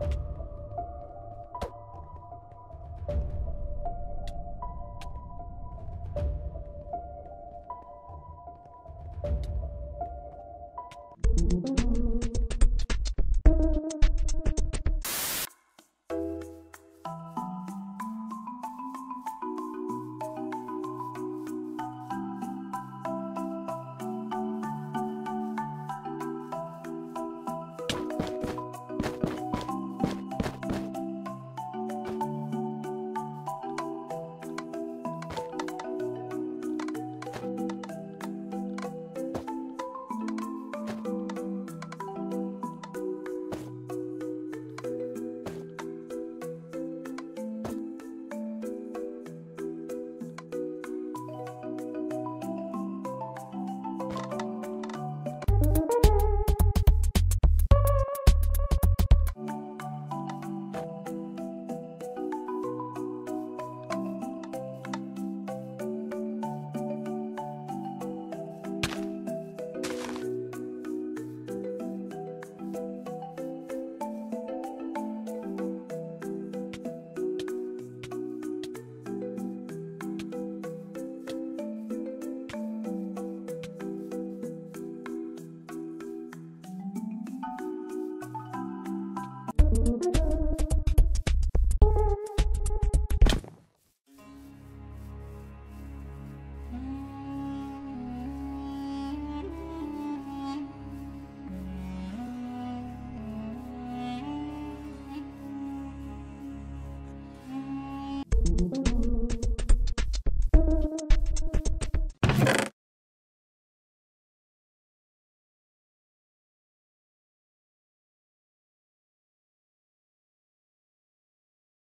you.